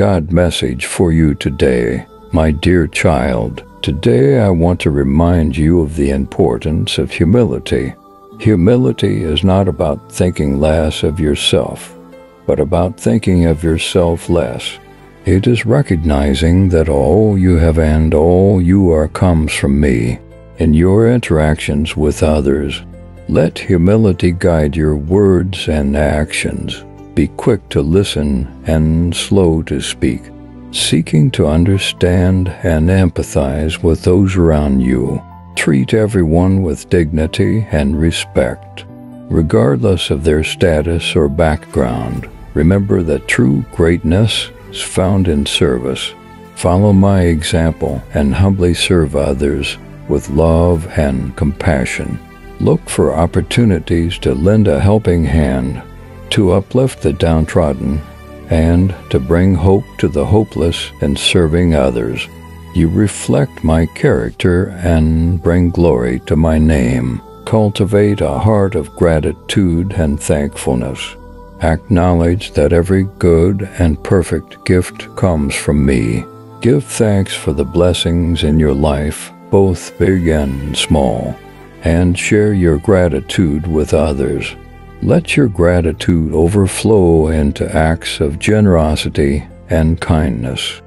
God message for you today. My dear child, today I want to remind you of the importance of humility. Humility is not about thinking less of yourself, but about thinking of yourself less. It is recognizing that all you have and all you are comes from me. In your interactions with others, let humility guide your words and actions. Be quick to listen and slow to speak, seeking to understand and empathize with those around you. Treat everyone with dignity and respect, regardless of their status or background. Remember that true greatness is found in service. Follow my example and humbly serve others with love and compassion. Look for opportunities to lend a helping hand to uplift the downtrodden, and to bring hope to the hopeless in serving others. You reflect my character and bring glory to my name. Cultivate a heart of gratitude and thankfulness. Acknowledge that every good and perfect gift comes from me. Give thanks for the blessings in your life, both big and small, and share your gratitude with others. Let your gratitude overflow into acts of generosity and kindness.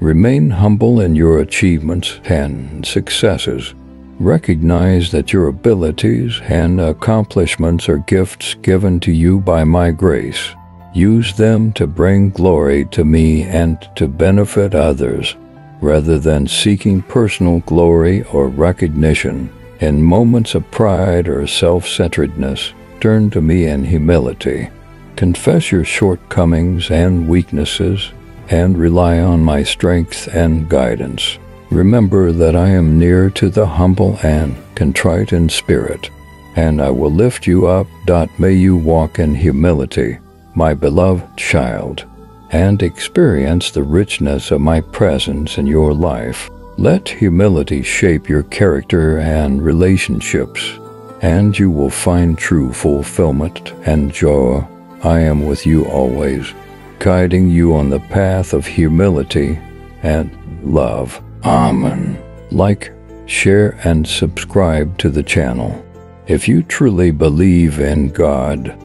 Remain humble in your achievements and successes. Recognize that your abilities and accomplishments are gifts given to you by my grace. Use them to bring glory to me and to benefit others, rather than seeking personal glory or recognition. In moments of pride or self-centeredness, Turn to me in humility. Confess your shortcomings and weaknesses, and rely on my strength and guidance. Remember that I am near to the humble and contrite in spirit, and I will lift you up. May you walk in humility, my beloved child, and experience the richness of my presence in your life. Let humility shape your character and relationships and you will find true fulfillment and joy. I am with you always, guiding you on the path of humility and love. Amen. Like, share, and subscribe to the channel. If you truly believe in God,